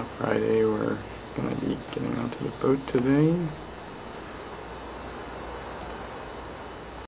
Friday we're going to be getting onto the boat today.